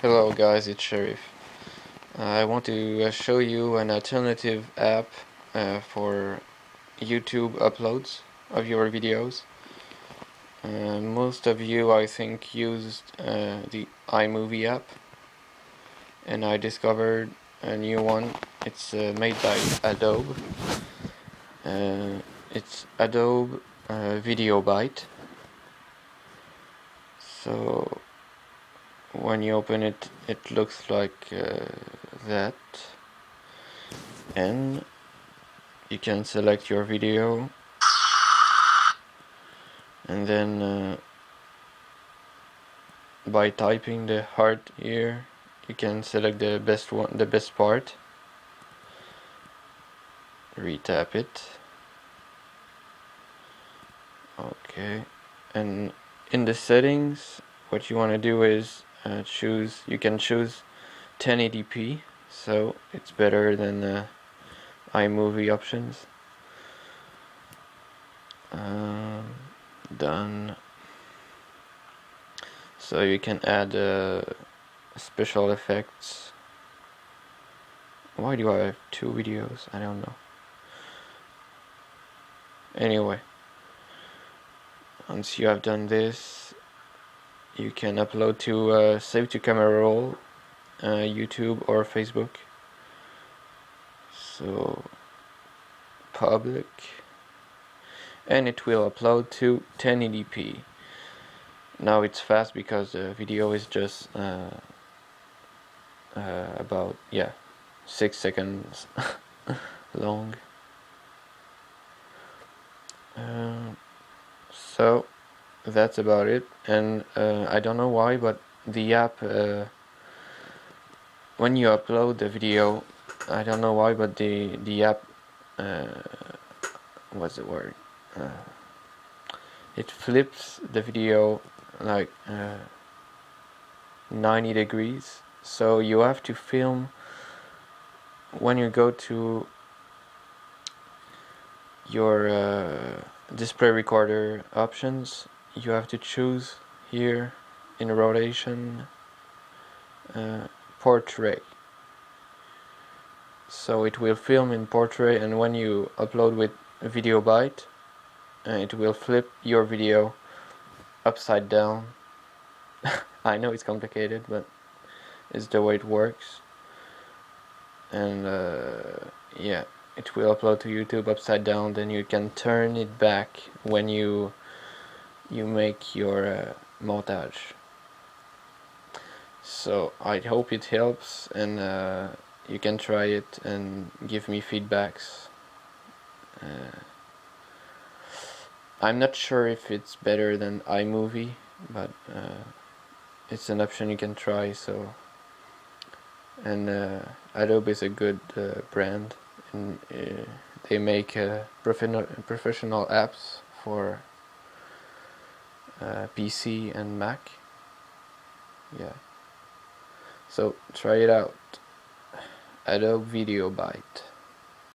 Hello guys, it's Sheriff. I want to uh, show you an alternative app uh, for YouTube uploads of your videos. Uh, most of you, I think, used uh, the iMovie app, and I discovered a new one. It's made by Adobe. it's Adobe Video Bite. So when you open it it looks like uh, that. And you can select your video. And then uh, by typing the heart here you can select the best one the best part. Retap it. Okay. And in the settings what you want to do is uh, choose you can choose 1080p so it's better than the iMovie options. Uh, done. So you can add uh, special effects. Why do I have two videos? I don't know. Anyway once you have done this you can upload to uh, save to camera roll uh, YouTube or Facebook. So public. And it will upload to 1080p now it's fast because the video is just uh, uh about yeah six seconds long. Uh, so that's about it. And uh, I don't know why but the app uh, when you upload the video I don't know why but the the app uh, what's the word? Uh, it flips the video like uh, 90 degrees. So you have to film when you go to your uh, display recorder options you have to choose here in rotation uh, portrait. So it will film in portrait and when you upload with video bite uh, it will flip your video upside down. I know it's complicated but it's the way it works. And uh, yeah it will upload to YouTube upside down then you can turn it back when you you make your uh, montage. So I hope it helps and uh, you can try it and give me feedbacks. Uh, I'm not sure if it's better than iMovie but uh, it's an option you can try so. And uh, Adobe is a good uh, brand and they make professional apps for uh, PC and Mac. Yeah. So try it out. Adobe Video Bite